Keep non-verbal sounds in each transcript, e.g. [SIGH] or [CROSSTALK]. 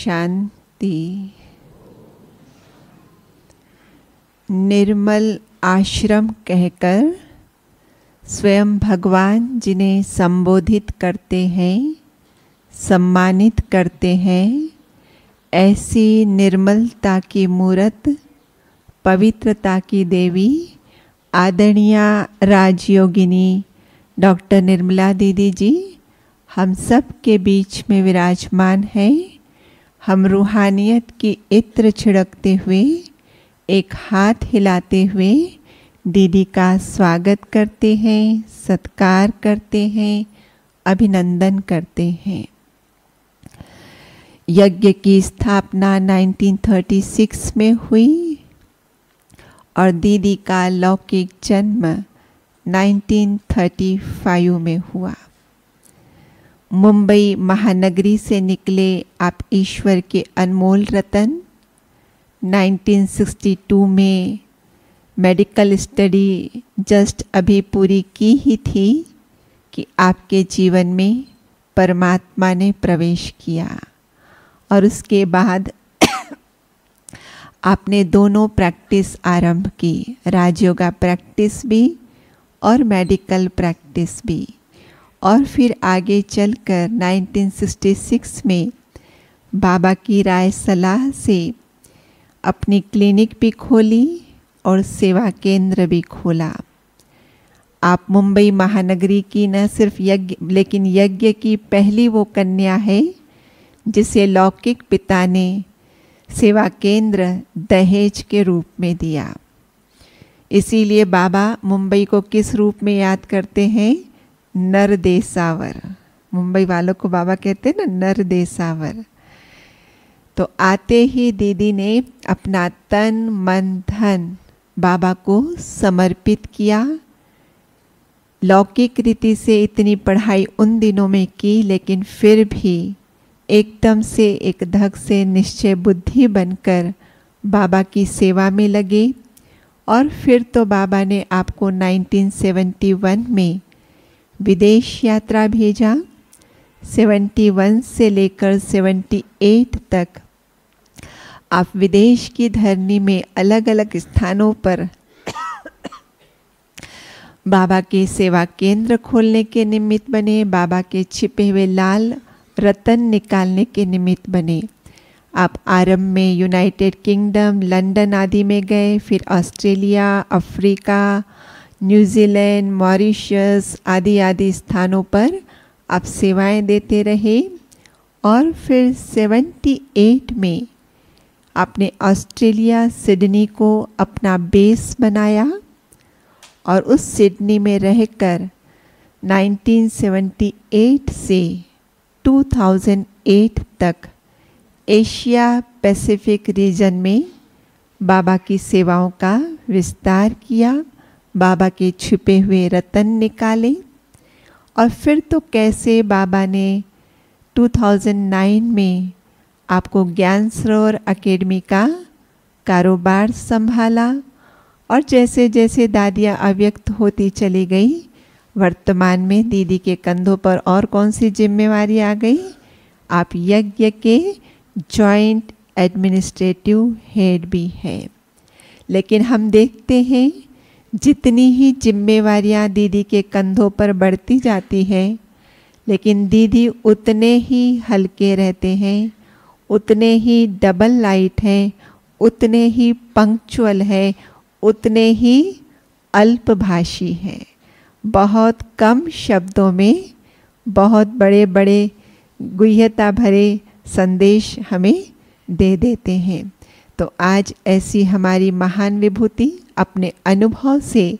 शांति। निर्मल आश्रम कहकर स्वयं भगवान जिन्हें संबोधित करते हैं, सम्मानित करते हैं, ऐसी निर्मलता की मूर्त, पवित्रता की देवी, आदरणीय राजयोगिनी डॉक्टर निर्मला दीदी जी, हम सब के बीच में विराजमान है। हम रूहानियत की इत्र छिड़कते हुए, एक हाथ हिलाते हुए दीदी का स्वागत करते हैं, सत्कार करते हैं, अभिनंदन करते हैं। यज्ञ की स्थापना 1936 में हुई और दीदी का लौकिक जन्म 1935 में हुआ। मुंबई महानगरी से निकले आप ईश्वर के अनमोल रतन 1962 में मेडिकल स्टडी जस्ट अभी पूरी की ही थी कि आपके जीवन में परमात्मा ने प्रवेश किया और उसके बाद [COUGHS] आपने दोनों प्रैक्टिस आरंभ की, राजयोगा प्रैक्टिस भी और मेडिकल प्रैक्टिस भी। और फिर आगे चलकर 1966 में बाबा की राय सलाह से अपनी क्लिनिक भी खोली और सेवा केंद्र भी खोला। आप मुंबई महानगरी की न सिर्फ़ यज्ञ, लेकिन यज्ञ की पहली वो कन्या है, जिसे लौकिक पिता ने सेवा केंद्र दहेज के रूप में दिया। इसीलिए बाबा मुंबई को किस रूप में याद करते हैं? नर देसावर मुंबई वालों को बाबा कहते हैं ना नर देसावर तो आते ही दीदी ने अपना तन, मन, धन बाबा को समर्पित किया। लौकिक रीति से इतनी पढ़ाई उन दिनों में की, लेकिन फिर भी एकदम से एक धक से निश्चय बुद्धि बनकर बाबा की सेवा में लगे। और फिर तो बाबा ने आपको 1971 में विदेश यात्रा भेजा 71 से लेकर 78 तक। आप विदेश की धरनी में अलग अलग स्थानों पर बाबा के सेवा केंद्र खोलने के निमित्त बने, बाबा के छिपे हुए लाल रतन निकालने के निमित्त बने। आप आरंभ में यूनाइटेड किंगडम लंदन आदि में गए, फिर ऑस्ट्रेलिया अफ्रीका न्यूजीलैंड मॉरिशस आदि आदि स्थानों पर आप सेवाएँ देते रहे और फिर 78 में आपने ऑस्ट्रेलिया, सिडनी को अपना बेस बनाया और उस सिडनी में रहकर 1978 से 2008 तक एशिया पैसिफिक रीजन में बाबा की सेवाओं का विस्तार किया। बाबा के छिपे हुए रतन निकाले। और फिर तो कैसे बाबा ने 2009 में आपको ज्ञान सरोवर अकेडमी का कारोबार संभाला और जैसे जैसे दादियाँ अव्यक्त होती चली गई, वर्तमान में दीदी के कंधों पर और कौन सी जिम्मेवारी आ गई? आप यज्ञ के जॉइंट एडमिनिस्ट्रेटिव हेड भी हैं। लेकिन हम देखते हैं जितनी ही जिम्मेवारियाँ दीदी के कंधों पर बढ़ती जाती है, लेकिन दीदी उतने ही हल्के रहते हैं, उतने ही डबल लाइट हैं, उतने ही पंक्चुअल है, उतने ही अल्पभाषी हैं। बहुत कम शब्दों में बहुत बड़े बड़े गुह्यता भरे संदेश हमें दे देते हैं। तो आज ऐसी हमारी महान विभूति अपने अनुभव से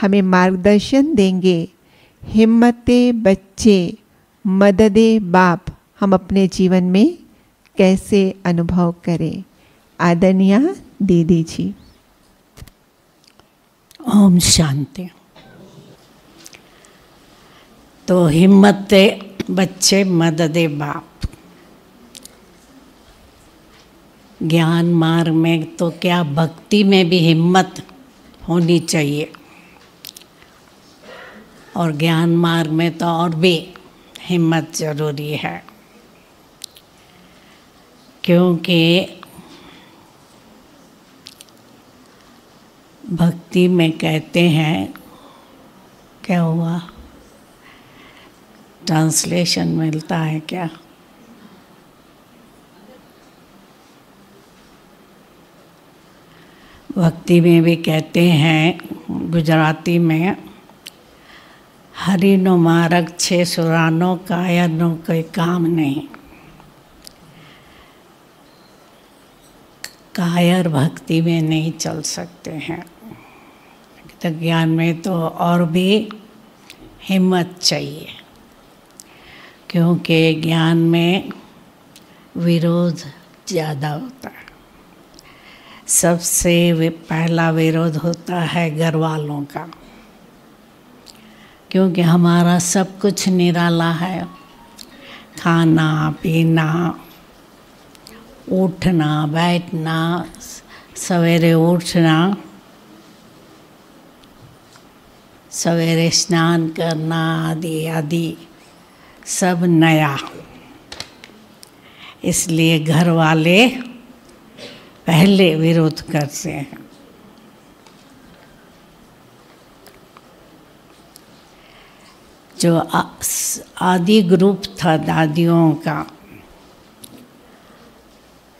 हमें मार्गदर्शन देंगे। हिम्मते बच्चे, मददे बाप, हम अपने जीवन में कैसे अनुभव करें। आदरणीय दीदी जी। ओम शांति। तो हिम्मत बच्चे, मददे बाप। ज्ञान मार्ग में तो क्या भक्ति में भी हिम्मत होनी चाहिए? और ज्ञान मार्ग में तो और भी हिम्मत ज़रूरी है। क्योंकि भक्ति में कहते हैं, क्या हुआ? ट्रांसलेशन मिलता है क्या? भक्ति में भी कहते हैं, गुजराती में हरिनो मार्ग छे सुरानो कायरनो कोई काम नहीं। कायर भक्ति में नहीं चल सकते हैं। तो ज्ञान में तो और भी हिम्मत चाहिए, क्योंकि ज्ञान में विरोध ज़्यादा होता है। सबसे पहला विरोध होता है घर वालों का। क्योंकि हमारा सब कुछ निराला है। खाना, पीना, उठना, बैठना, सवेरे उठना, सवेरे स्नान करना आदि आदि, सब नया। इसलिए घर वाले पहले विरोध करते हैं। जो आदि ग्रुप था दादियों का,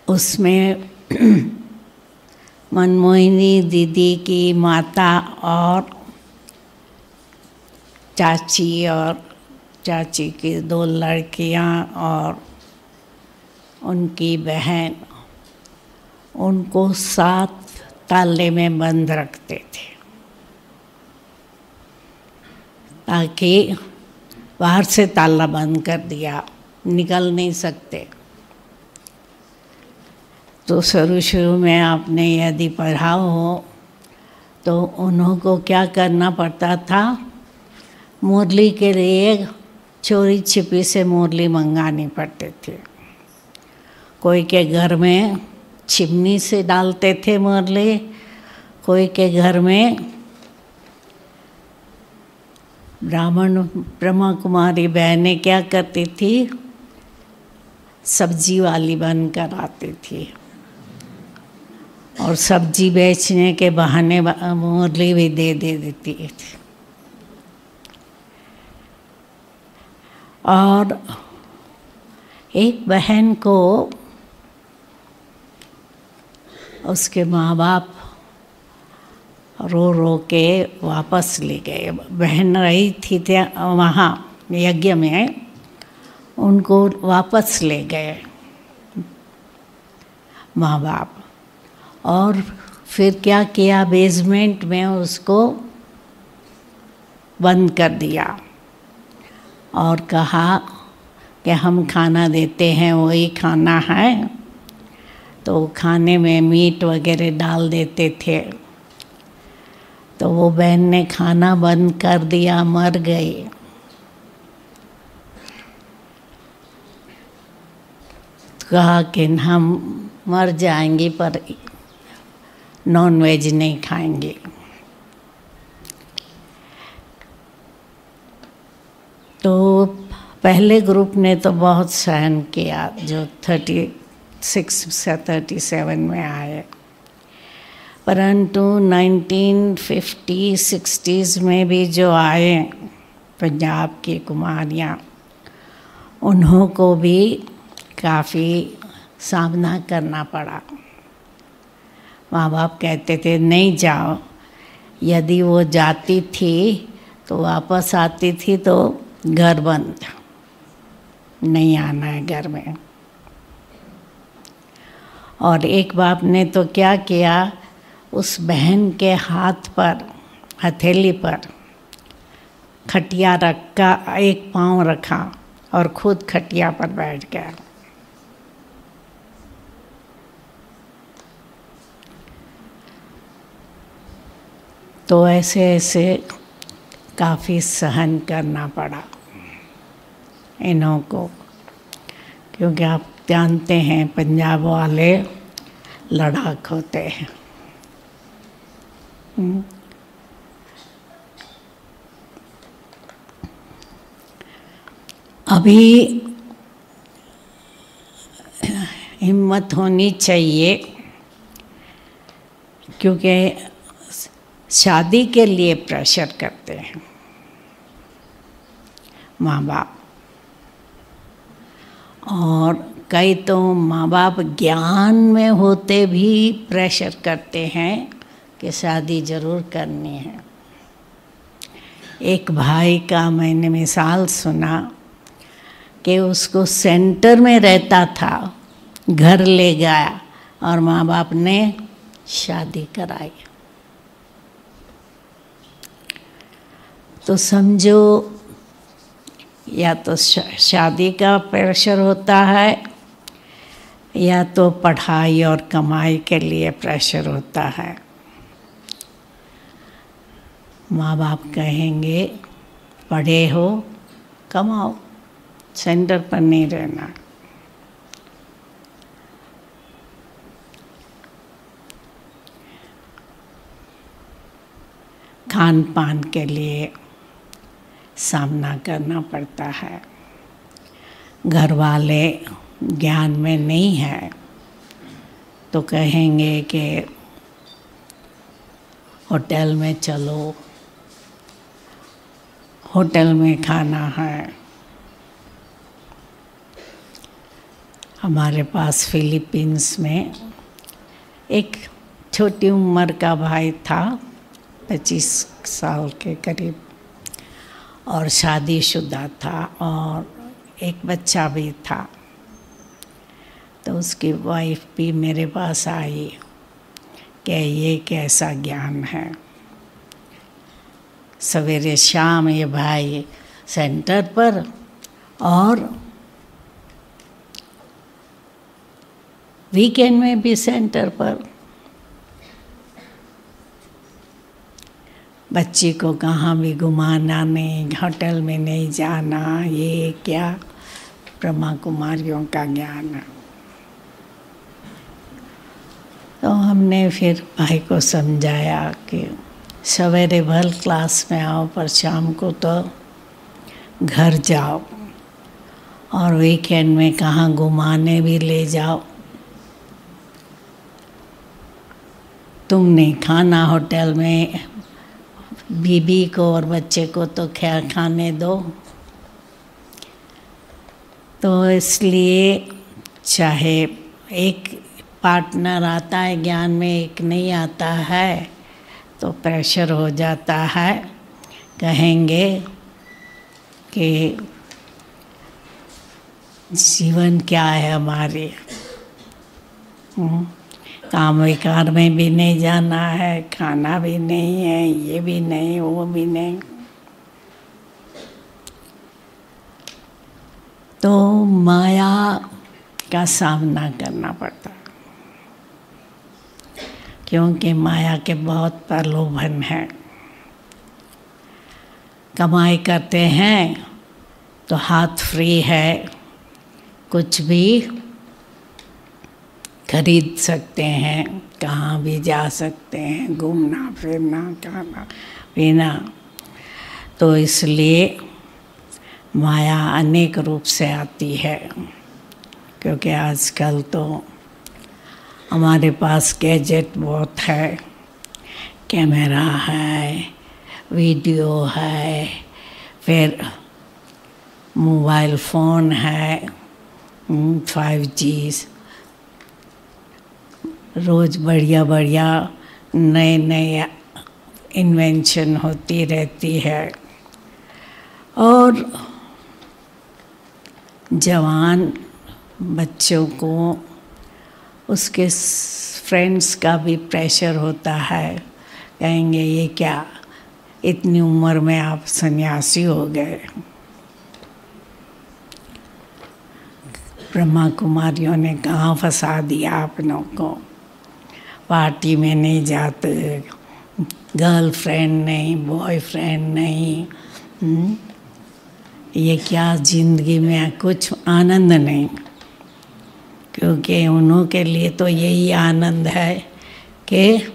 उसमें [CLEARS THROAT] मनमोहिनी दीदी की माता और चाची और चाची की दो लड़कियाँ और उनकी बहन उनको सात ताले में बंद रखते थे, ताकि बाहर से ताला बंद कर दिया, निकल नहीं सकते। तो शुरू शुरू में आपने यदि पढ़ा हो तो उन्हों क्या करना पड़ता था? मुरली के लिए चोरी छिपी से मुरली मंगानी पड़ती थी। कोई के घर में चिमनी से डालते थे मुरली, कोई के घर में। ब्राह्मण, ब्रह्मा कुमारी बहनें क्या करती थी? सब्ज़ी वाली बनकर आती थी। और सब्ज़ी बेचने के बहाने मुरली भी दे दे देती थी। और एक बहन को उसके माँ बाप रो रो के वापस ले गए। बहन रही थी थे वहाँ यज्ञ में, उनको वापस ले गए माँ बाप और फिर क्या किया? बेसमेंट में उसको बंद कर दिया और कहा कि हम खाना देते हैं, वही खाना है। तो खाने में मीट वगैरह डाल देते थे। तो वो बहन ने खाना बंद कर दिया, मर गई। कहा कि हम मर जाएँगे, पर नॉन वेज नहीं खाएँगे। तो पहले ग्रुप ने तो बहुत सहन किया, जो थर्टी सिक्स से थर्टी सेवन में आए परंतु नाइनटीन फिफ्टी सिक्सटीज़ में भी जो आए पंजाब की कुमारियाँ, उन्हों को भी काफ़ी सामना करना पड़ा। माँ बाप कहते थे, नहीं जाओ। यदि वो जाती थी तो वापस आती थी तो घर बंद। नहीं आना है घर में। और एक बाप ने तो क्या किया? उस बहन के हाथ पर, हथेली पर खटिया रखा, एक पाँव रखा और खुद खटिया पर बैठ गया। तो ऐसे ऐसे काफ़ी सहन करना पड़ा इन्हों को, क्योंकि आप जानते हैं, पंजाब वाले लड़ाक होते हैं। अभी हिम्मत होनी चाहिए, क्योंकि शादी के लिए प्रेशर करते हैं माँ बाप। और कई तो माँ बाप ज्ञान में होते भी प्रेशर करते हैं कि शादी ज़रूर करनी है। एक भाई का मैंने मिसाल सुना कि उसको सेंटर में रहता था, घर ले गया और माँ बाप ने शादी कराई। तो समझो, या तो शादी का प्रेशर होता है या तो पढ़ाई और कमाई के लिए प्रेशर होता है। माँ बाप कहेंगे, पढ़े हो, कमाओ सेंटर पर नहीं रहना। खान पान के लिए सामना करना पड़ता है। घर वाले ज्ञान में नहीं है तो कहेंगे कि होटल में चलो, होटल में खाना है। हमारे पास फिलीपींस में एक छोटी उम्र का भाई था, पच्चीस साल के करीब, और शादीशुदा था, और एक बच्चा भी था। तो उसकी वाइफ भी मेरे पास आई। कि ये कैसा ज्ञान है? सवेरे शाम ये भाई सेंटर पर और वीकेंड में भी सेंटर पर। बच्ची को कहाँ भी घुमाना नहीं होटल में नहीं जाना, ये क्या? ब्रह्मा कुमारियों का ज्ञान है। तो हमने फिर भाई को समझाया कि सवेरे भर क्लास में आओ, पर शाम को तो घर जाओ। और वीकेंड में कहाँ घुमाने भी ले जाओ। तुमने खाना होटल में बीबी को और बच्चे को तो ख्याल खाने दो। तो इसलिए चाहे एक पार्टनर आता है, ज्ञान में एक नहीं आता है तो प्रेशर हो जाता है। कहेंगे कि जीवन क्या है हमारे? हम्म। काम विकार में भी नहीं जाना है, खाना भी नहीं है, ये भी नहीं, वो भी नहीं। तो माया का सामना करना पड़ता क्योंकि माया के बहुत प्रलोभन हैं। कमाई करते हैं तो हाथ फ्री है। कुछ भी खरीद सकते हैं, कहाँ भी जा सकते हैं, घूमना, फिरना, खाना, पीना। तो इसलिए माया अनेक रूप से आती है, क्योंकि आजकल तो हमारे पास गैजेट बहुत है, कैमरा है, वीडियो है, फिर मोबाइल फ़ोन है फाइव जी रोज़ बढ़िया बढ़िया नए नए इन्वेंशन होती रहती है। और जवान बच्चों को उसके फ्रेंड्स का भी प्रेशर होता है। कहेंगे, ये क्या? इतनी उम्र में आप सन्यासी हो गए। ब्रह्मा कुमारियों ने कहाँ फंसा दिया आप लोगों को? पार्टी में नहीं जाते गर्लफ्रेंड नहीं बॉयफ्रेंड नहीं। हुँ? हम्म? ये क्या ज़िंदगी में कुछ आनंद नहीं। क्योंकि उन्हों के लिए तो यही आनंद है कि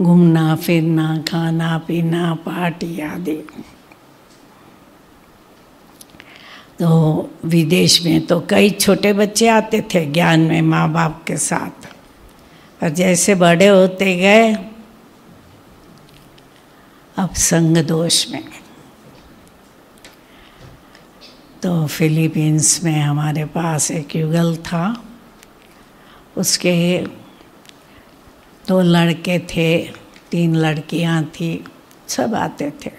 घूमना, फिरना, खाना, पीना, पार्टी आदि। तो विदेश में तो कई छोटे बच्चे आते थे ज्ञान में माँ बाप के साथ। पर जैसे बड़े होते गए, अब संग दोष में। तो फिलीपींस में हमारे पास एक युगल था। उसके दो लड़के थे, तीन लड़कियाँ थी, सब आते थे।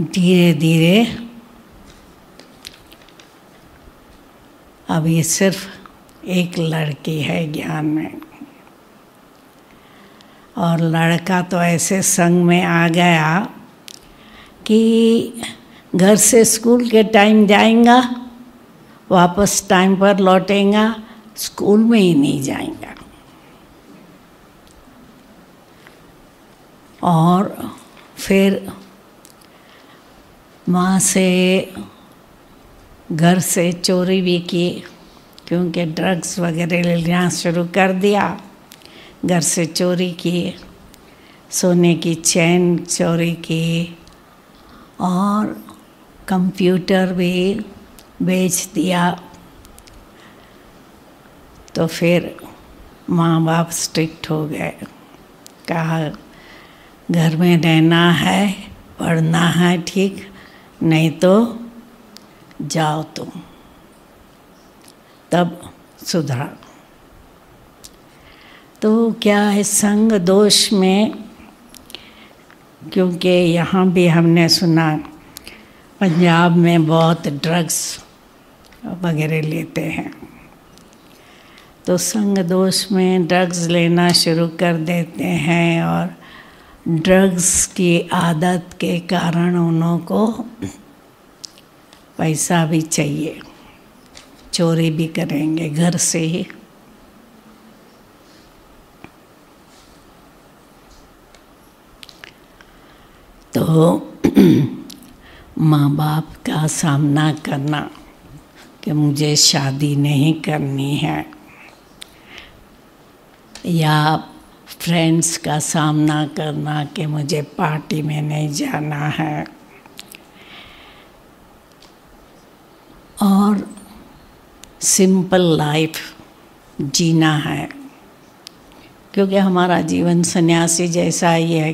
धीरे धीरे ये सिर्फ़ एक लड़की है ज्ञान में। और लड़का तो ऐसे संग में आ गया कि घर से स्कूल के टाइम जाएगा, वापस टाइम पर लौटेगा, स्कूल में ही नहीं जाएगा। और फिर माँ से, घर से चोरी भी की, क्योंकि ड्रग्स वगैरह लेना शुरू कर दिया। घर से चोरी की, सोने की चैन चोरी की, और कंप्यूटर भी बेच दिया। तो फिर माँ बाप स्ट्रिक्ट हो गए। कहा, घर में रहना है, पढ़ना है ठीक, नहीं तो जाओ तुम। तब सुधरा। तो क्या है संग दोष में? क्योंकि यहाँ भी हमने सुना पंजाब में बहुत ड्रग्स वगैरह लेते हैं। तो संग दोष में ड्रग्स लेना शुरू कर देते हैं और ड्रग्स की आदत के कारण उन्हों को पैसा भी चाहिए। चोरी भी करेंगे घर से ही। तो माँ बाप का सामना करना कि मुझे शादी नहीं करनी है। या फ्रेंड्स का सामना करना कि मुझे पार्टी में नहीं जाना है। और सिंपल लाइफ जीना है। क्योंकि हमारा जीवन सन्यासी जैसा ही है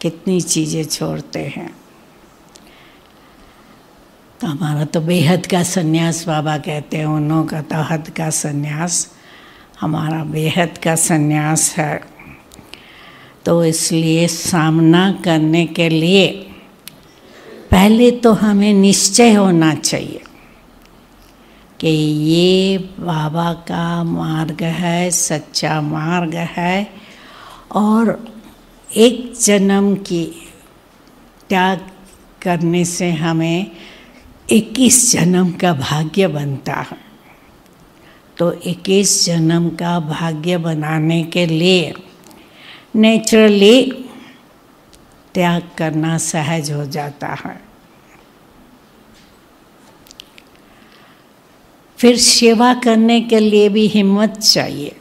कितनी चीज़ें छोड़ते हैं। तो हमारा तो बेहद का सन्यास बाबा कहते हैं, उन्हों का तो हद का सन्यास। हमारा बेहद का सन्यास है। तो इसलिए सामना करने के लिए पहले तो हमें निश्चय होना चाहिए कि ये बाबा का मार्ग है, सच्चा मार्ग है और एक जन्म की त्याग करने से हमें इक्कीस जन्म का भाग्य बनता है। तो इक्कीस जन्म का भाग्य बनाने के लिए नेचुरली त्याग करना सहज हो जाता है। फिर सेवा करने के लिए भी हिम्मत चाहिए,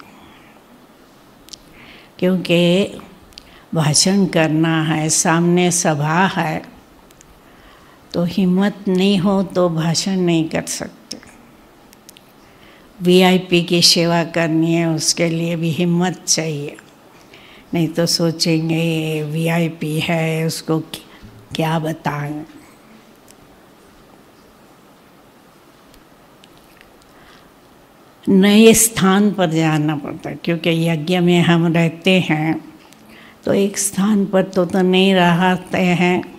क्योंकि भाषण करना है, सामने सभा है तो हिम्मत नहीं हो तो भाषण नहीं कर सकते। वीआईपी की सेवा करनी है, उसके लिए भी हिम्मत चाहिए। नहीं तो सोचेंगे वीआईपी है, उसको क्या बताएँ। नए स्थान पर जाना पड़ता है, क्योंकि यज्ञ में हम रहते हैं तो एक स्थान पर तो तो नहीं रहते हैं।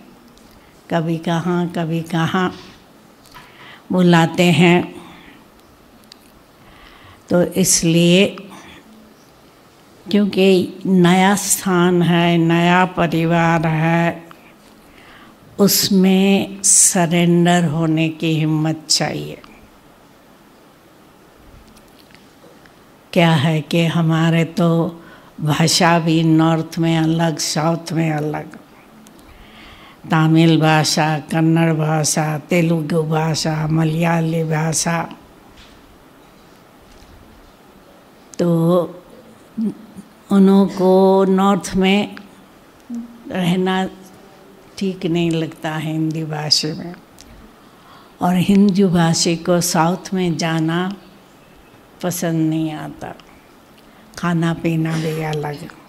कभी कहाँ कभी कहाँ, बुलाते हैं। तो इसलिए क्योंकि नया स्थान है, नया परिवार है, उसमें सरेंडर होने की हिम्मत चाहिए। क्या है कि हमारे तो भाषा भी नॉर्थ में अलग, साउथ में अलग। तमिल भाषा, कन्नड़ भाषा, तेलुगु भाषा, मलयाली भाषा। तो उन्हों को नॉर्थ में रहना ठीक नहीं लगता है हिंदी भाषा में। और हिंदू भाषी को साउथ में जाना पसंद नहीं आता। खाना पीना भी अलग।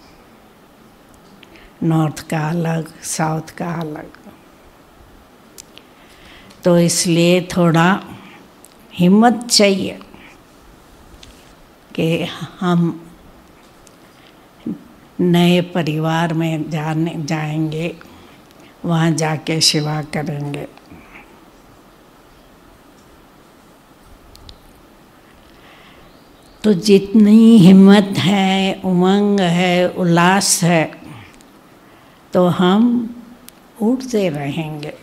नॉर्थ का अलग, साउथ का अलग। तो इसलिए थोड़ा हिम्मत चाहिए कि हम नए परिवार में जाने, जाएँगे, वहाँ जाके सेवा करेंगे। तो जितनी हिम्मत है, उमंग है, उल्लास है तो हम उठते रहेंगे।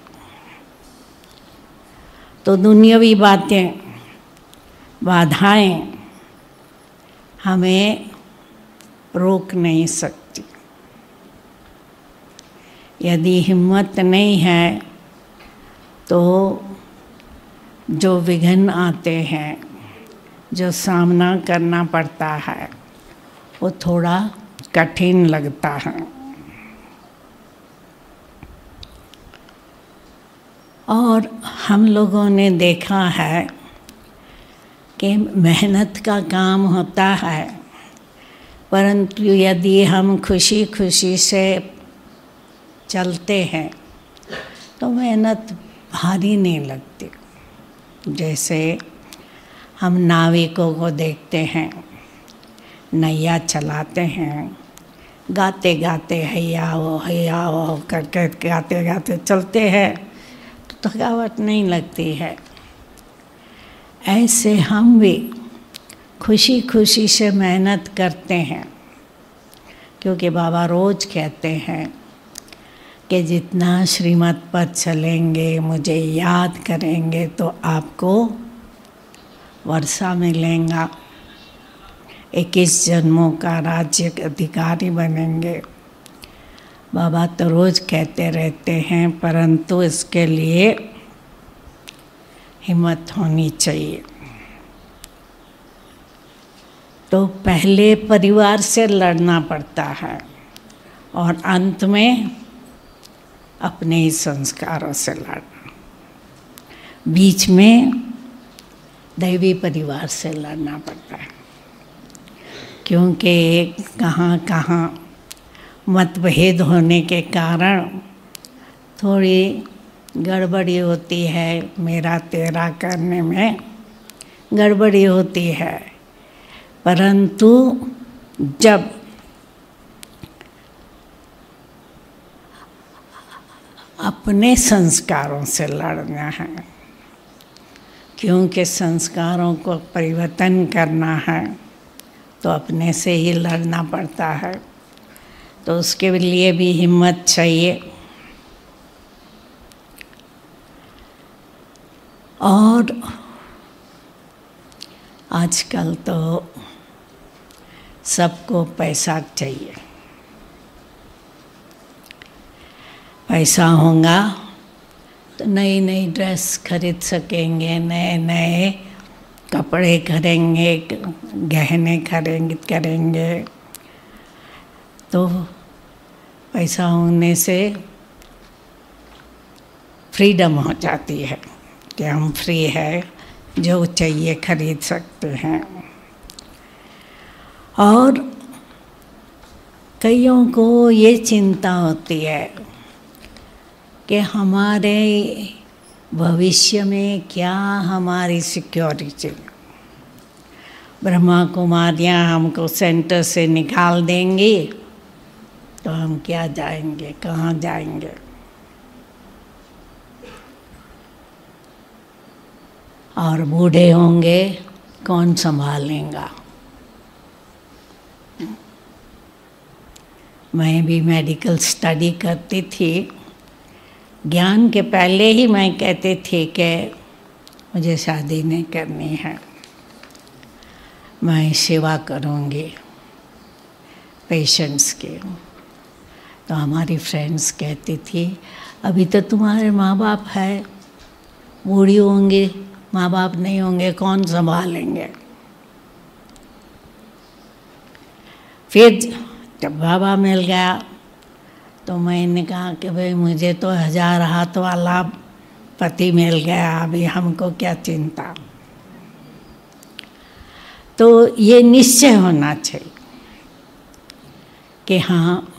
तो दुनियावी बातें, बाधाएँ हमें रोक नहीं सकती। यदि हिम्मत नहीं है तो जो विघ्न आते हैं, जो सामना करना पड़ता है, वो थोड़ा कठिन लगता है। और हम लोगों ने देखा है कि मेहनत का काम होता है, परंतु यदि हम खुशी खुशी से चलते हैं तो मेहनत भारी नहीं लगती। जैसे हम नाविकों को देखते हैं, नैया चलाते हैं गाते गाते हैया हो हैया हो करके गाते गाते चलते हैं। तो थकावट नहीं लगती है। ऐसे हम भी खुशी खुशी से मेहनत करते हैं, क्योंकि बाबा रोज़ कहते हैं कि जितना श्रीमत पर चलेंगे, मुझे याद करेंगे तो आपको वर्षा मिलेगा। इक्कीस जन्मों का राज्य अधिकारी बनेंगे। बाबा तो रोज़ कहते रहते हैं, परंतु इसके लिए हिम्मत होनी चाहिए। तो पहले परिवार से लड़ना पड़ता है और अंत में अपने ही संस्कारों से लड़ना। बीच में दैवी परिवार से लड़ना पड़ता है, क्योंकि कहाँ कहाँ मतभेद होने के कारण थोड़ी गड़बड़ी होती है मेरा तेरा करने में। गड़बड़ी होती है। परंतु जब अपने संस्कारों से लड़ना है, क्योंकि संस्कारों को परिवर्तन करना है तो अपने से ही लड़ना पड़ता है। तो उसके लिए भी हिम्मत चाहिए। और आजकल तो सबको पैसा चाहिए। पैसा होगा तो नई नई ड्रेस खरीद सकेंगे नए नए कपड़े खरीदेंगे गहने खरीद करेंगे। तो पैसा होने से फ्रीडम हो जाती है कि हम फ्री है, जो चाहिए खरीद सकते हैं। और कईयों को ये चिंता होती है कि हमारे भविष्य में क्या हमारी सिक्योरिटी। ब्रह्मा कुमारियाँ हमको सेंटर से निकाल देंगी। तो हम क्या जाएँगे? कहाँ जाएँगे? और बूढ़े होंगे, कौन संभालेगा? मैं भी मेडिकल स्टडी करती थी। ज्ञान के पहले ही मैं कहती थी कि मुझे शादी नहीं करनी है। मैं सेवा करूँगी। पेशेंट्स के। तो हमारी फ्रेंड्स कहती थी, अभी तो तुम्हारे माँ बाप है, बूढ़ी होंगे माँ बाप नहीं होंगे, कौन संभालेंगे? फिर जब बाबा मिल गया तो मैंने कहा कि भाई मुझे तो हज़ार हाथ वाला पति मिल गया, अभी हमको क्या चिंता? तो ये निश्चय होना चाहिए कि हाँ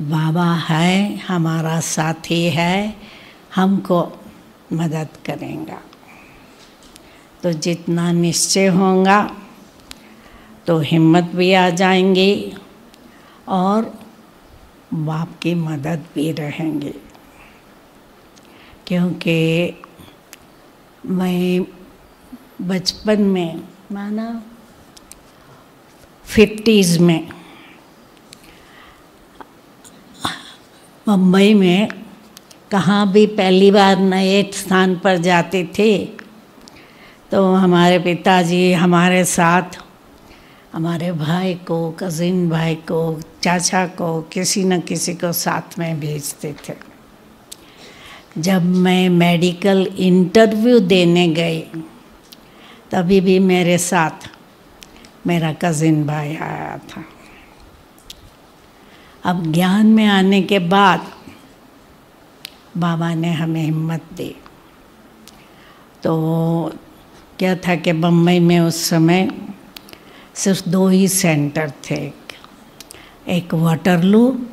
बाबा है, हमारा साथी है, हमको मदद करेगा। तो जितना निश्चय होगा तो हिम्मत भी आ जाएँगी और बाप की मदद भी रहेंगी। क्योंकि मैं बचपन में, माना फिफ्टीज़ में मुंबई में कहाँ भी पहली बार नए स्थान पर जाते थे तो हमारे पिताजी, हमारे साथ, हमारे भाई को कज़िन भाई को, चाचा को, किसी न किसी को साथ में भेजते थे। जब मैं मेडिकल इंटरव्यू देने गई, तभी भी मेरे साथ मेरा कज़िन भाई आया था। अब ज्ञान में आने के बाद बाबा ने हमें हिम्मत दी। तो क्या था कि बम्बई में उस समय सिर्फ़ दो ही सेंटर थे, एक वाटरलू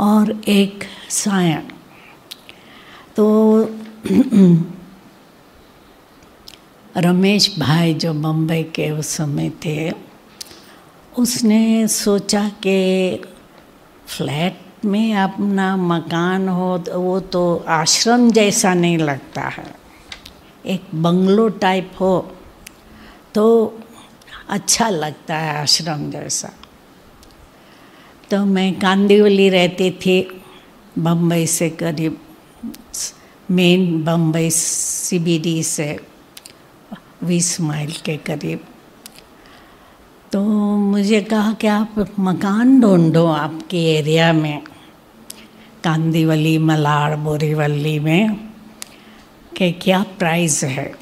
और एक सायन। तो [CLEARS THROAT] रमेश भाई जो बम्बई के उस समय थे, उसने सोचा कि फ्लैट में अपना मकान हो तो वो तो आश्रम जैसा नहीं लगता है। एक बंगलो टाइप हो तो अच्छा लगता है आश्रम जैसा। तो मैं कांदिवली रहती थी बम्बई से करीब, मेन बम्बई सीबीडी से बीस माइल के करीब। तो मुझे कहा कि आप मकान ढूंढो आपके एरिया में, कांदीवली मलाड़ बोरीवली में, कि क्या प्राइस है।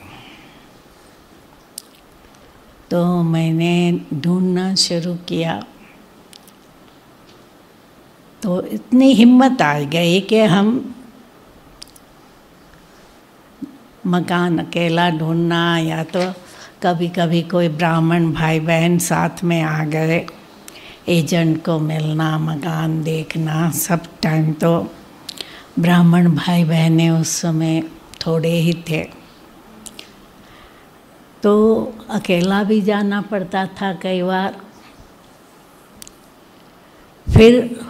तो मैंने ढूंढना शुरू किया। तो इतनी हिम्मत आ गई कि हम मकान अकेला ढूंढना या तो कभी कभी कोई ब्राह्मण भाई बहन साथ में आ गए, एजेंट को मिलना, मकान देखना, सब टाइम तो ब्राह्मण भाई बहनें उस समय थोड़े ही थे। तो अकेला भी जाना पड़ता था कई बार। फिर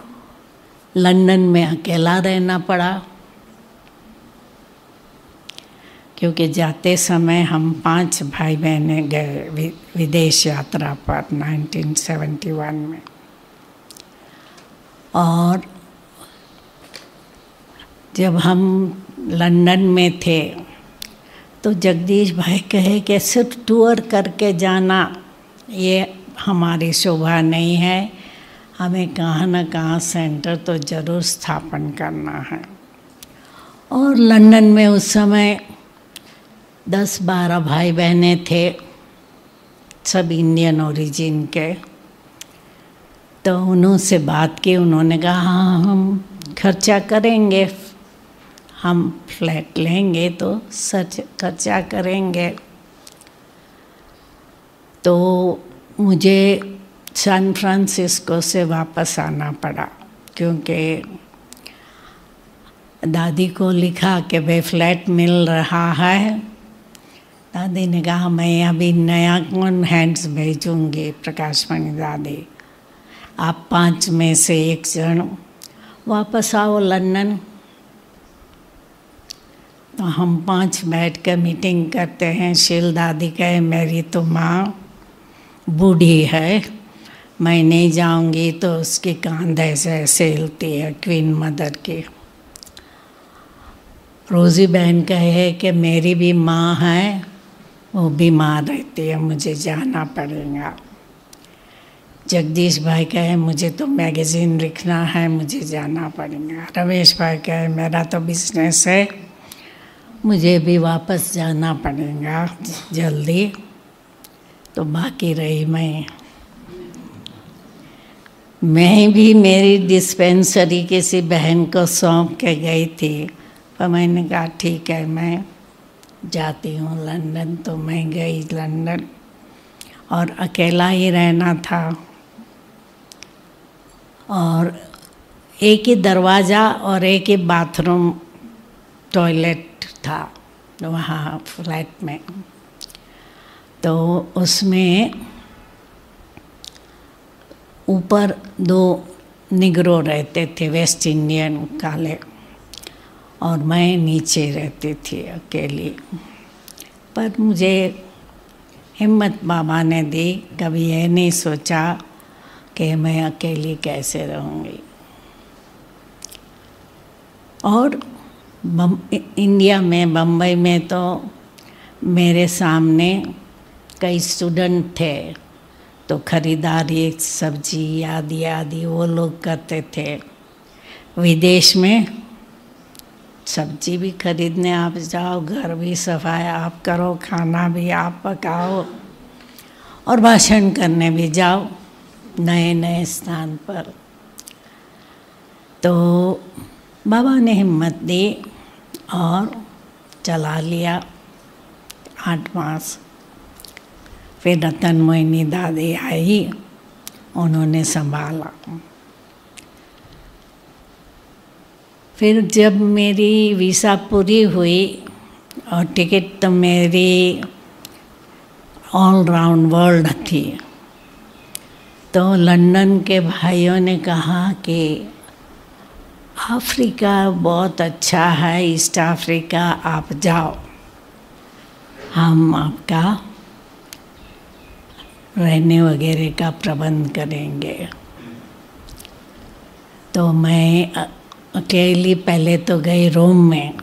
लंदन में अकेला रहना पड़ा। क्योंकि जाते समय हम पाँच भाई बहने गए विदेश यात्रा पर 1971 में। और जब हम लंदन में थे तो जगदीश भाई कहे कि, सिर्फ़ टूर करके जाना, ये हमारी शोभा नहीं है। हमें कहाँ न कहाँ सेंटर तो ज़रूर स्थापन करना है। और लंदन में उस समय दस बारह भाई बहनें थे, सब इंडियन ओरिजिन के। तो उन्होंने बात की, उन्होंने कहा हाँ हम खर्चा करेंगे, हम फ्लैट लेंगे तो सच खर्चा करेंगे। तो मुझे सैन फ्रांसिस्को से वापस आना पड़ा, क्योंकि दादी को लिखा कि, भाई, फ्लैट मिल रहा है दादी ने कहा मैं अभी नया कौन हैंड्स भेजूँगी? प्रकाश मणि दादी आप पाँच में से एक जन वापस आओ लंदन। तो हम पाँच बैठ कर मीटिंग करते हैं। शील दादी कहे, मेरी तो माँ बूढ़ी है। मैं नहीं जाऊँगी तो उसकी कांध ऐसे ऐसे हिलती है क्वीन मदर की। रोज़ी बहन कहे कि, मेरी भी माँ है। वो बीमार रहती है, मुझे जाना पड़ेगा। जगदीश भाई कहे, मुझे तो मैगज़ीन लिखना है, मुझे जाना पड़ेगा। रमेश भाई कहे, मेरा तो बिज़नेस है, मुझे भी वापस जाना पड़ेगा, जल्दी। तो बाकी रही मैं। मैं भी मेरी डिस्पेंसरी किसी बहन को सौंप के गई थी पर मैंने कहा, ठीक है, मैं जाती हूँ लंदन तो मैं गई लंदन। और अकेला ही रहना था। और एक ही दरवाज़ा और एक ही बाथरूम टॉयलेट था वहाँ फ्लैट में। तो उसमें ऊपर दो निगरो रहते थे, वेस्ट इंडियन काले। और मैं नीचे रहती थी अकेली। पर मुझे हिम्मत बाबा ने दी, कभी ये नहीं सोचा कि मैं अकेली कैसे रहूँगी। और इंडिया में, बम्बई में तो मेरे सामने कई स्टूडेंट थे तो खरीदारी, सब्ज़ी आदि आदि वो लोग करते थे। विदेश में सब्ज़ी भी खरीदने आप जाओ, घर भी सफ़ाई आप करो, खाना भी आप पकाओ और भाषण करने भी जाओ नए नए स्थान पर। तो बाबा ने हिम्मत दी और चला लिया आठ मास। फिर रतन मोहिनी दादी आई, उन्होंने संभाला। फिर जब मेरी वीसा पूरी हुई और टिकट तो मेरी ऑल राउंड वर्ल्ड थी तो लंदन के भाइयों ने कहा कि अफ्रीका बहुत अच्छा है, ईस्ट अफ्रीका, आप जाओ। हम आपका रहने वगैरह का प्रबंध करेंगे। तो मैं अकेली पहले तो गई रोम में,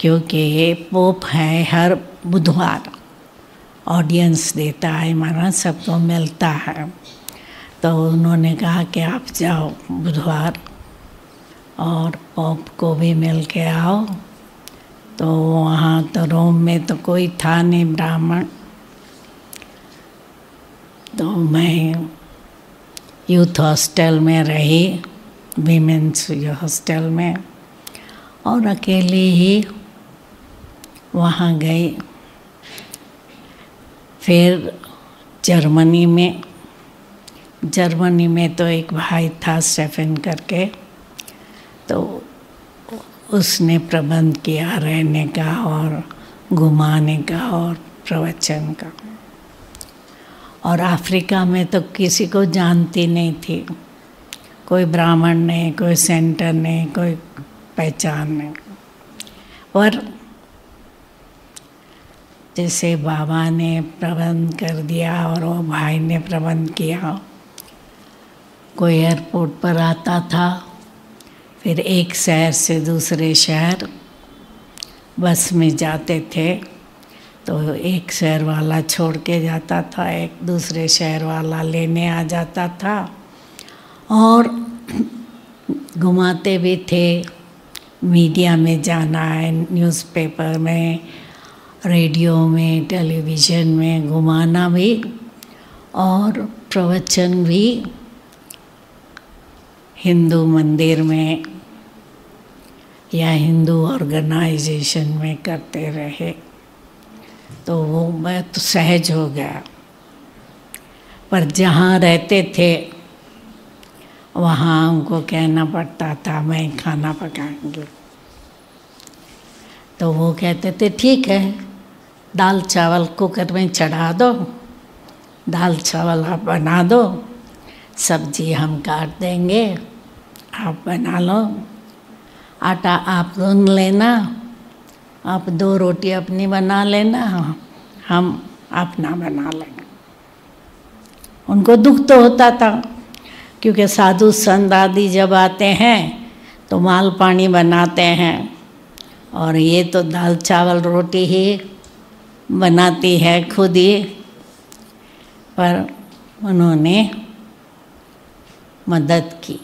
क्योंकि पोप है हर बुधवार। ऑडियंस देता है माना सबको मिलता है। तो उन्होंने कहा कि आप जाओ बुधवार और पोप को भी मिल के आओ। तो वहाँ तो रोम में तो कोई था नहीं ब्राह्मण। तो मैं यूथ हॉस्टल में रही। वीमेंस हॉस्टल में। और अकेले ही वहाँ गई फिर जर्मनी में। जर्मनी में तो एक भाई था स्टेफन करके। तो उसने प्रबंध किया रहने का और घुमाने का और प्रवचन का। और अफ्रीका में तो किसी को जानती नहीं थी। कोई ब्राह्मण नहीं कोई सेंटर नहीं कोई पहचान नहीं और जैसे बाबा ने प्रबंध कर दिया और वो भाई ने प्रबंध किया, कोई एयरपोर्ट पर आता था, फिर एक शहर से दूसरे शहर बस में जाते थे तो एक शहर वाला छोड़ के जाता था, एक दूसरे शहर वाला लेने आ जाता था। और घुमाते भी थे, मीडिया में जाना है, न्यूज़पेपर में, रेडियो में, टेलीविज़न में घुमाना भी और प्रवचन भी हिंदू मंदिर में या हिंदू ऑर्गेनाइजेशन में करते रहे। तो वो मैं तो सहज हो गया। पर जहाँ रहते थे वहाँ उनको कहना पड़ता था, मैं खाना पकाऊँगी। तो वो कहते थे, ठीक है, दाल चावल कुकर में चढ़ा दो, दाल चावल आप बना दो, सब्ज़ी हम काट देंगे, आप बना लो, आटा आप गूंद लेना, आप दो रोटी अपनी बना लेना, हम अपना बना लेंगे। उनको दुख तो होता था। क्योंकि साधु संत आदि जब आते हैं तो माल पानी बनाते हैं। और ये तो दाल चावल रोटी ही बनाती है खुद ही। पर उन्होंने मदद की।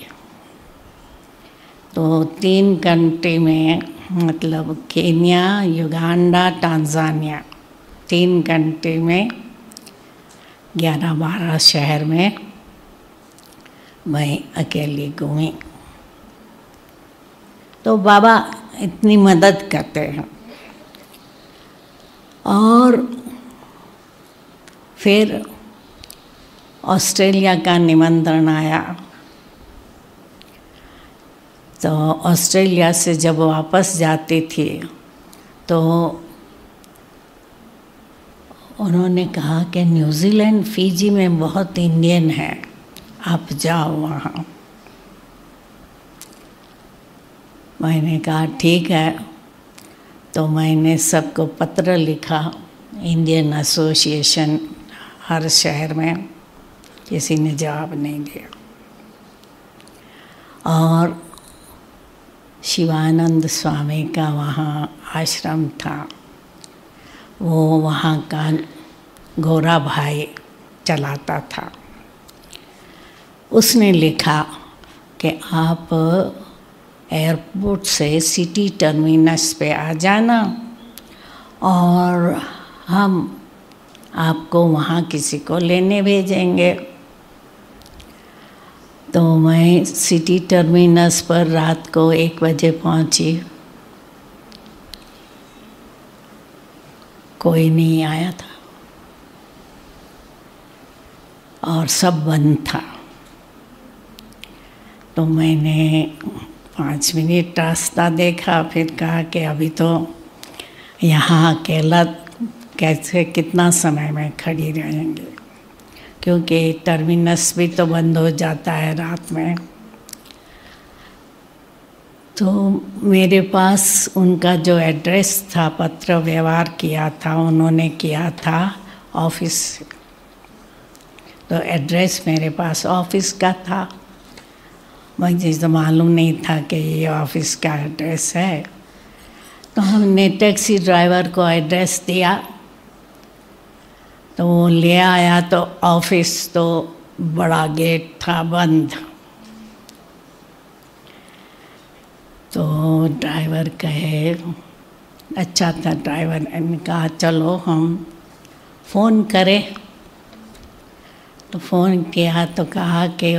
तो तीन कंट्री में मतलब केन्या, युगांडा टांजानिया तीन कंट्री में, ग्यारह बारह शहर में मैं अकेली घूमी तो बाबा इतनी मदद करते हैं। और फिर ऑस्ट्रेलिया का निमंत्रण आया। तो ऑस्ट्रेलिया से जब वापस जाती थी तो उन्होंने कहा कि न्यूजीलैंड, फीजी में बहुत इंडियन है। आप जाओ वहाँ। मैंने कहा, ठीक है। तो मैंने सबको पत्र लिखा इंडियन एसोसिएशन हर शहर में। किसी ने जवाब नहीं दिया। और शिवानंद स्वामी का वहाँ आश्रम था। वो वहाँ का गोरा भाई चलाता था। उसने लिखा कि आप एयरपोर्ट से सिटी टर्मिनस पे आ जाना और हम आपको वहाँ किसी को लेने भेजेंगे। तो मैं सिटी टर्मिनस पर रात को एक बजे पहुँची। कोई नहीं आया था और सब बंद था। तो मैंने पाँच मिनट रास्ता देखा, फिर कहा कि अभी तो यहाँ अकेला कैसे कितना समय में खड़ी रहेंगे? क्योंकि टर्मिनस भी तो बंद हो जाता है रात में। तो मेरे पास उनका जो एड्रेस था, पत्र व्यवहार किया था, उन्होंने किया था ऑफ़िस। तो एड्रेस मेरे पास ऑफ़िस का था। मुझे तो मालूम नहीं था कि ये ऑफ़िस का एड्रेस है तो हमने टैक्सी ड्राइवर को एड्रेस दिया। तो वो ले आया तो ऑफ़िस तो बड़ा गेट था बंद। तो ड्राइवर कहे अच्छा था ड्राइवर। ने कहा, चलो हम फ़ोन करें। तो फ़ोन किया तो कहा कि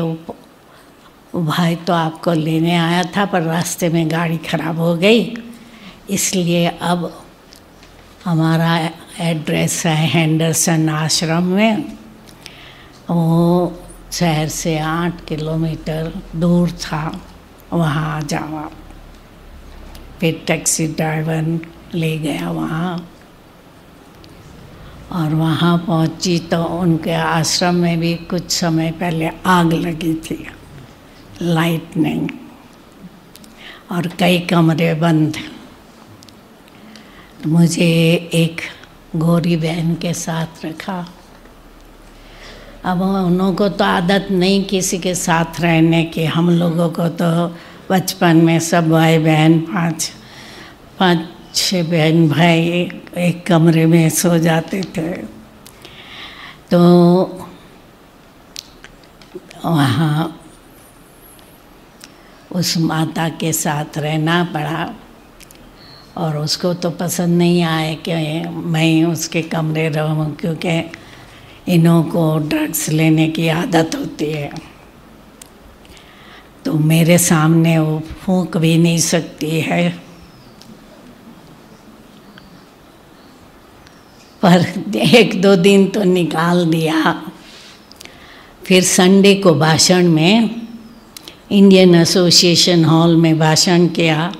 भाई तो आपको लेने आया था, पर रास्ते में गाड़ी ख़राब हो गई। इसलिए अब हमारा एड्रेस है हैंडरसन आश्रम में। वो शहर से आठ किलोमीटर दूर था, वहाँ आ जाओ आप फिर टैक्सी ड्राइवर ले गया वहाँ। और वहाँ पहुँची तो उनके आश्रम में भी कुछ समय पहले आग लगी थी। लाइट नहीं और कई कमरे बंद मुझे एक गोरी बहन के साथ रखा। अब उन को तो आदत नहीं किसी के साथ रहने की। हम लोगों को तो बचपन में सब भाई बहन पाँच पाँच छः बहन भाई एक, एक कमरे में सो जाते थे। तो वहाँ उस माता के साथ रहना पड़ा। और उसको तो पसंद नहीं आए कि मैं उसके कमरे रहूँ, क्योंकि इन्हों को ड्रग्स लेने की आदत होती है। तो मेरे सामने वो फूंक भी नहीं सकती है। पर एक दो दिन तो निकाल दिया। फिर संडे को भाषण में इंडियन एसोसिएशन हॉल में भाषण किया।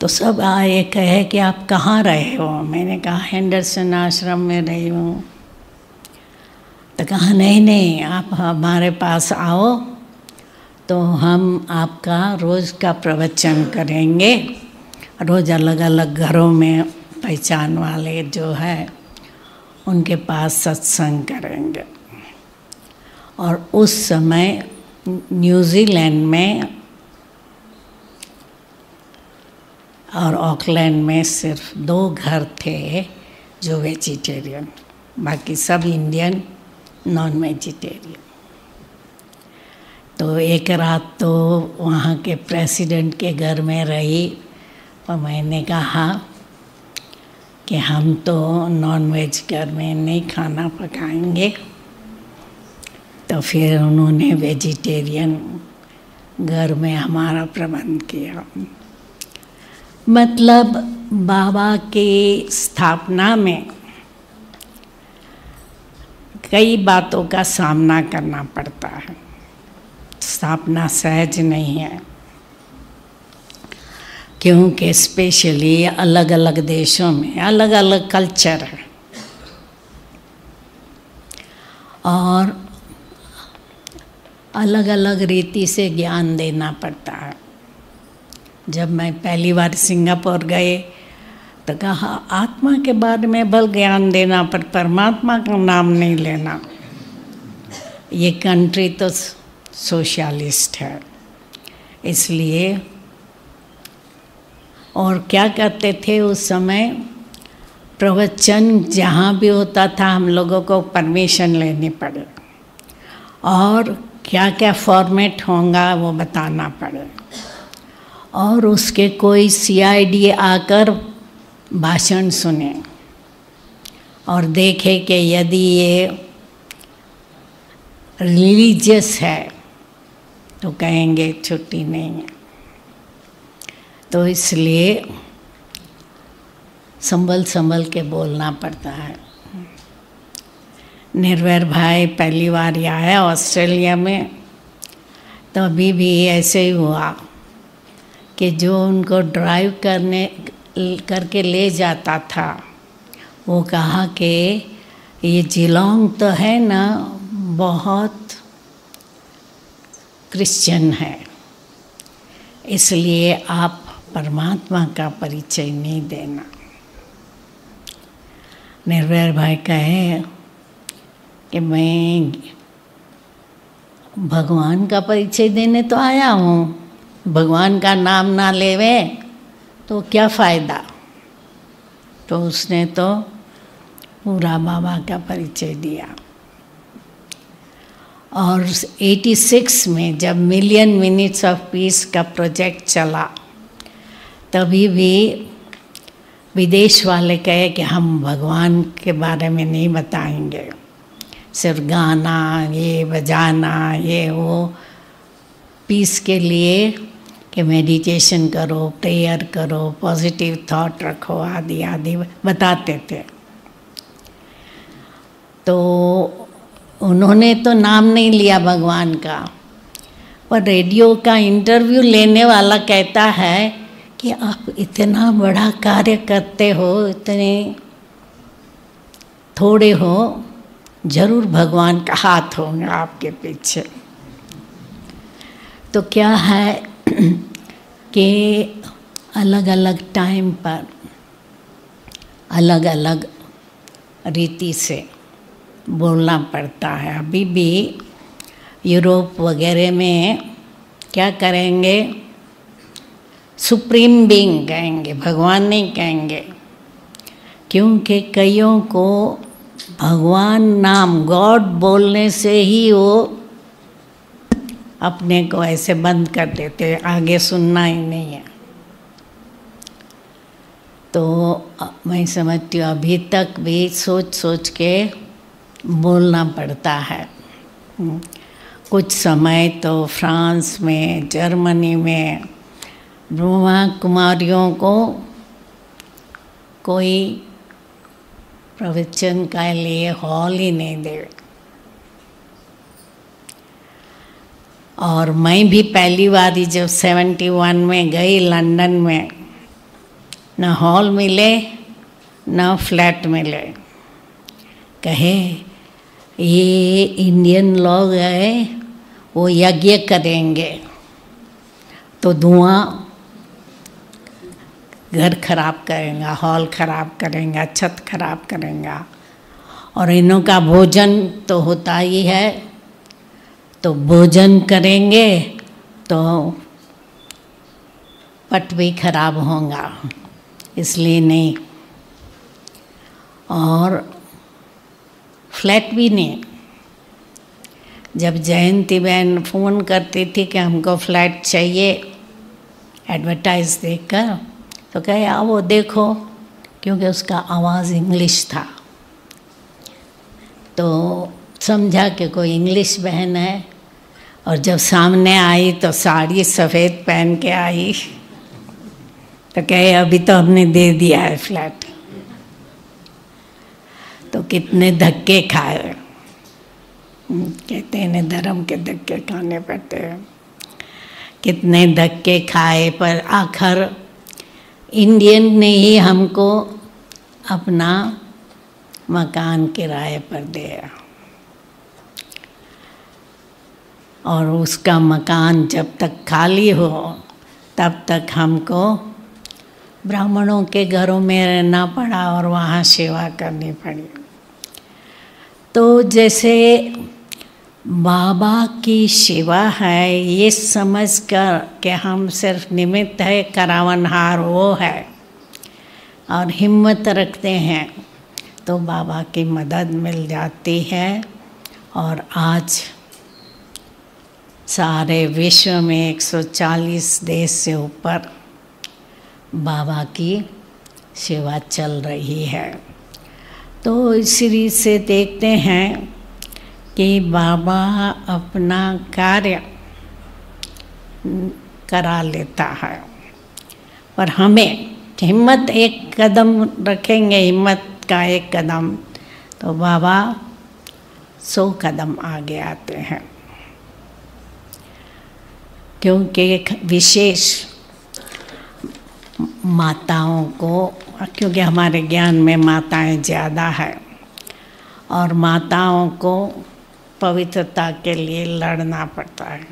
तो सब आए, कहे कि आप कहाँ रहे हो? मैंने कहा, हेंडरसन आश्रम में रही हूँ। तो कहा, नहीं नहीं, आप हमारे पास आओ तो हम आपका रोज़ का प्रवचन करेंगे। रोज़ अलग अलग घरों में पहचान वाले जो है, उनके पास सत्संग करेंगे। और उस समय न्यूजीलैंड में और ऑकलैंड में सिर्फ़ दो घर थे जो वेजिटेरियन, बाकी सब इंडियन नॉन वेजिटेरियन तो एक रात तो वहाँ के प्रेसिडेंट के घर में रही और मैंने कहा कि हम तो नॉन वेज घर में नहीं खाना पकाएँगे। तो फिर उन्होंने वेजिटेरियन घर में हमारा प्रबंध किया। मतलब बाबा के स्थापना में कई बातों का सामना करना पड़ता है। स्थापना सहज नहीं है, क्योंकि स्पेशली अलग अलग देशों में अलग अलग कल्चर है। और अलग अलग रीति से ज्ञान देना पड़ता है। जब मैं पहली बार सिंगापुर गए तो कहा, आत्मा के बारे में बल ज्ञान देना पर परमात्मा का नाम नहीं लेना। ये कंट्री तो सोशलिस्ट है। इसलिए, और क्या करते थे उस समय? प्रवचन जहाँ भी होता था, हम लोगों को परमिशन लेनी पड़े। और क्या क्या फॉर्मेट होगा वो बताना पड़े। और उसके कोई सीआईडी आकर भाषण सुने। और देखे कि यदि ये रिलीजियस है तो कहेंगे छुट्टी नहीं है। तो इसलिए संभल संभल के बोलना पड़ता है। निर्वैर भाई पहली बार आया ऑस्ट्रेलिया में। तो अभी भी ऐसे ही हुआ कि जो उनको ड्राइव करने, करके ले जाता था, वो कहा कि ये जिलोंग तो है ना, बहुत क्रिश्चियन है, इसलिए आप परमात्मा का परिचय नहीं देना। निर्वैर भाई कहे कि मैं भगवान का परिचय देने तो आया हूँ। भगवान का नाम ना लेवे तो क्या फ़ायदा? तो उसने तो पूरा बाबा का परिचय दिया। और 86 में जब मिलियन मिनट्स ऑफ़ पीस का प्रोजेक्ट चला, तभी भी विदेश वाले कहे कि हम भगवान के बारे में नहीं बताएँगे। सिर्फ़ गाना, ये बजाना, ये वो। पीस के लिए कि मेडिटेशन करो प्रेयर करो पॉजिटिव थॉट रखो, आदि आदि, बताते थे। तो उन्होंने तो नाम नहीं लिया भगवान का, पर रेडियो का इंटरव्यू लेने वाला कहता है कि आप इतना बड़ा कार्य करते हो, इतने थोड़े हो ज़रूर भगवान का हाथ होगा आपके पीछे। तो क्या है [CLEARS THROAT] कि अलग अलग टाइम पर अलग अलग रीति से बोलना पड़ता है। अभी भी यूरोप वगैरह में क्या करेंगे? सुप्रीम बींग कहेंगे, भगवान नहीं कहेंगे, क्योंकि कईयों को भगवान नाम गॉड बोलने से ही वो अपने को ऐसे बंद कर देते आगे सुनना ही नहीं है। तो मैं समझती हूँ, अभी तक भी सोच सोच के बोलना पड़ता है। कुछ समय तो फ्रांस में, जर्मनी में, ब्रह्मा कुमारियों को कोई प्रवचन के लिए हॉल ही नहीं दे और मैं भी पहली बार ही जब सेवेंटी वन में गई लंदन में न हॉल मिले न फ्लैट मिले कहे ये इंडियन लोग हैं वो यज्ञ करेंगे तो धुआँ घर खराब करेगा, हॉल खराब करेगा, छत खराब करेगा। और इनों का भोजन तो होता ही है। तो भोजन करेंगे तो पट भी खराब होगा, इसलिए नहीं। और फ्लैट भी नहीं। जब जयंती बहन फ़ोन करती थी कि हमको फ्लैट चाहिए, एडवर्टाइज देखकर तो कहे, आओ देखो, क्योंकि उसका आवाज़ इंग्लिश था। तो समझा कि कोई इंग्लिश बहन है, और जब सामने आई तो साड़ी सफ़ेद पहन के आई। तो कहे, अभी तो हमने दे दिया है फ्लैट। तो कितने धक्के खाए। कहते हैं धर्म के धक्के खाने पड़ते हैं। कितने धक्के खाए, पर आखिर इंडियन ने ही हमको अपना मकान किराए पर दिया। और उसका मकान जब तक खाली हो, तब तक हमको ब्राह्मणों के घरों में रहना पड़ा और वहाँ सेवा करनी पड़ी। तो जैसे बाबा की सेवा है, ये समझ कर कि हम सिर्फ़ निमित्त है, करावनहार वो है। और हिम्मत रखते हैं तो बाबा की मदद मिल जाती है। और आज सारे विश्व में 140 देश से ऊपर बाबा की सेवा चल रही है। तो इस सीरीज़ से देखते हैं कि बाबा अपना कार्य करा लेता है। पर हमें हिम्मत एक कदम रखेंगे, हिम्मत का एक कदम। तो बाबा सौ कदम आगे आते हैं। क्योंकि एक विशेष माताओं को, क्योंकि हमारे ज्ञान में माताएँ ज़्यादा है, और माताओं को पवित्रता के लिए लड़ना पड़ता है।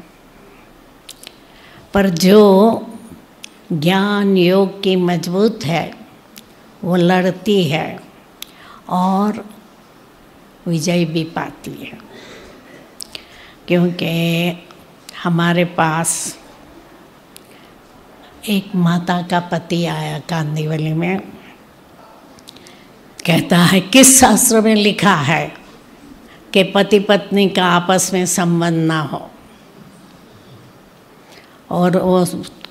पर जो ज्ञान योग की मज़बूत है, वो लड़ती है और विजय भी पाती है। क्योंकि हमारे पास एक माता का पति आया कांदीवली में। कहता है, किस शास्त्र में लिखा है? कि पति पत्नी का आपस में संबंध ना हो। और वो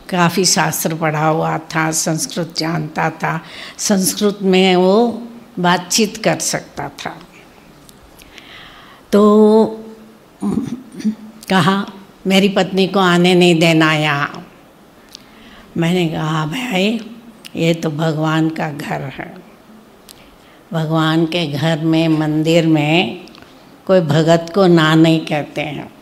काफ़ी शास्त्र पढ़ा हुआ था, संस्कृत जानता था, संस्कृत में वो बातचीत कर सकता था। तो कहा, मेरी पत्नी को आने नहीं देना यहाँ। मैंने कहा, भाई, ये तो भगवान का घर है। भगवान के घर में, मंदिर में कोई भगत को ना नहीं कहते हैं।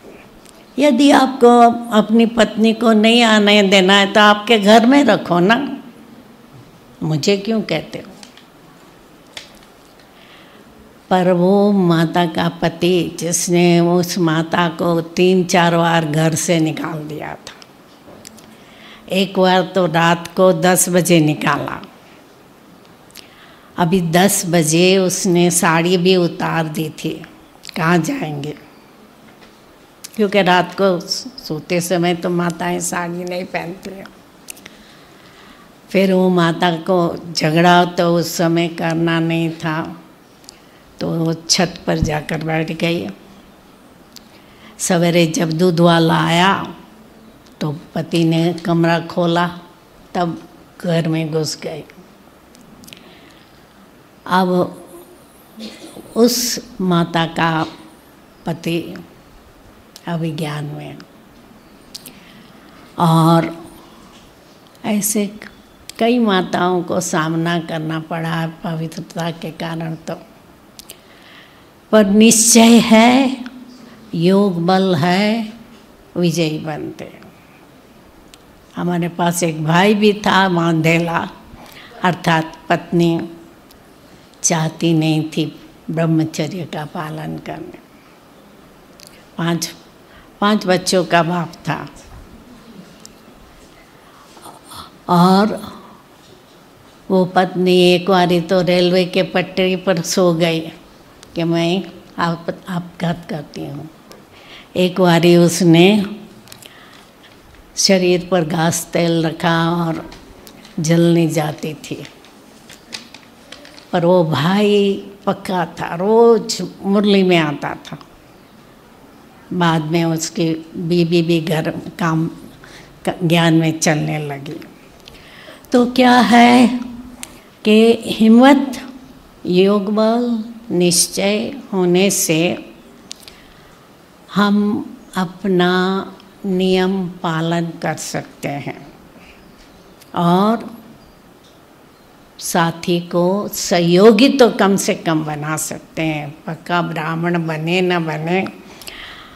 यदि आपको अपनी पत्नी को नहीं आने देना है तो आपके घर में रखो ना। मुझे क्यों कहते हो? पर वो माता का पति, जिसने उस माता को तीन चार बार घर से निकाल दिया था। एक बार तो रात को दस बजे निकाला। अभी दस बजे उसने साड़ी भी उतार दी थी। कहाँ जाएँगे? क्योंकि रात को सोते समय तो माताएँ साड़ी नहीं पहनती हैं। फिर वो माता को झगड़ा तो उस समय करना नहीं था तो वो छत पर जाकर बैठ गई। सवेरे जब दूध वाला आया तो पति ने कमरा खोला, तब घर में घुस गए अब उस माता का पति अभिज्ञान में। और ऐसे कई माताओं को सामना करना पड़ा पवित्रता के कारण तो। पर निश्चय है, योग बल है, विजयी बनते। हमारे पास एक भाई भी था मांधेला अर्थात पत्नी। चाहती नहीं थी ब्रह्मचर्य का पालन करने। पाँच पाँच बच्चों का बाप था। और वो पत्नी एक बारी तो रेलवे के पटरी पर सो गई कि मैं आप आपघात करती हूँ। एक बारी उसने शरीर पर घास तेल रखा और जलने जाती थी। पर वो भाई पक्का था, रोज मुरली में आता था। बाद में उसकी बीबी भी घर काम, ज्ञान में चलने लगी। तो क्या है कि हिम्मत, योग बल निश्चय होने से हम अपना नियम पालन कर सकते हैं। और साथी को सहयोगी तो कम से कम बना सकते हैं। पक्का ब्राह्मण बने न बने।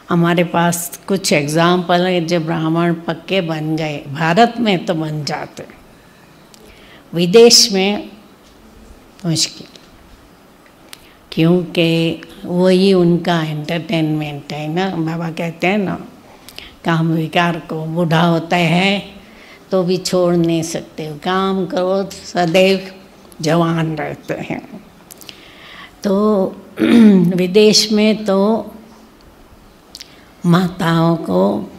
हमारे पास कुछ एग्ज़ाम्पल है जो ब्राह्मण पक्के बन गए। भारत में तो बन जाते। विदेश में मुश्किल। क्योंकि वही उनका एंटरटेनमेंट है ना। बाबा कहते हैं ना, काम विकार को बूढ़ा होता है तो भी छोड़ नहीं सकते। काम करो, सदैव जवान रहते हैं। तो [CLEARS THROAT] विदेश में तो माताओं को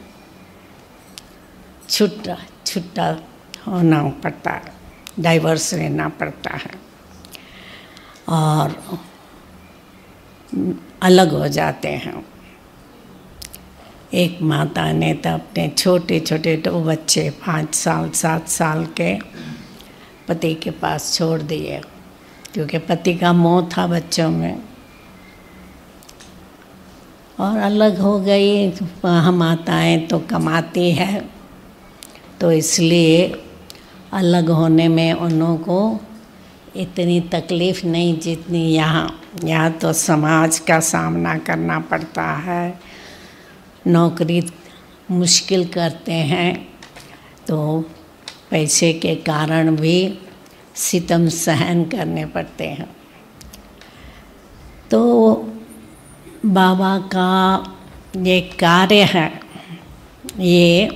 छुट्टा छुट्टा होना पड़ता है डाइवर्स रहना पड़ता है। और अलग हो जाते हैं। एक माता ने तो अपने छोटे छोटे दो बच्चे पाँच साल, सात साल के पति के पास छोड़ दिए, क्योंकि पति का मोह था बच्चों में। और अलग हो गई हम माताएँ तो कमाती है तो इसलिए अलग होने में उन्हों को इतनी तकलीफ़ नहीं, जितनी यहाँ। यहाँ तो समाज का सामना करना पड़ता है। नौकरी मुश्किल करते हैं तो पैसे के कारण भी सितम सहन करने पड़ते हैं। तो बाबा का ये कार्य है, ये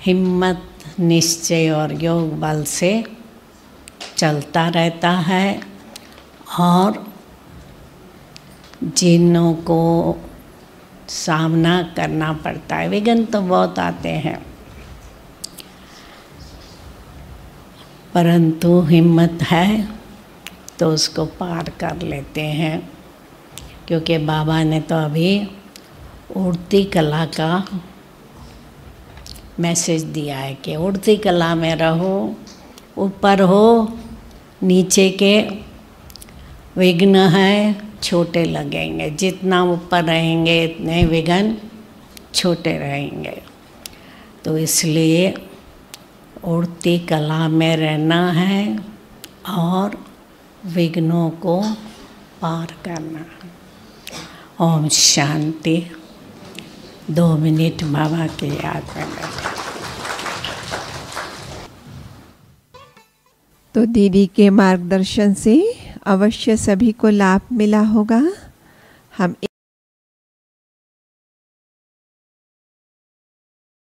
हिम्मत, निश्चय और योग बल से चलता रहता है और जिनों को सामना करना पड़ता है। विघन तो बहुत आते हैं। परंतु हिम्मत है तो उसको पार कर लेते हैं। क्योंकि बाबा ने तो अभी उड़ती कला का मैसेज दिया है कि उड़ती कला में रहो, ऊपर हो, नीचे के विघ्न है। छोटे लगेंगे। जितना ऊपर रहेंगे, इतने विघ्न छोटे रहेंगे। तो इसलिए उड़ती कला में रहना है और विघ्नों को पार करना ओम शांति। दो मिनट बाबा की याद में तो दीदी के मार्गदर्शन से अवश्य सभी को लाभ मिला होगा। हम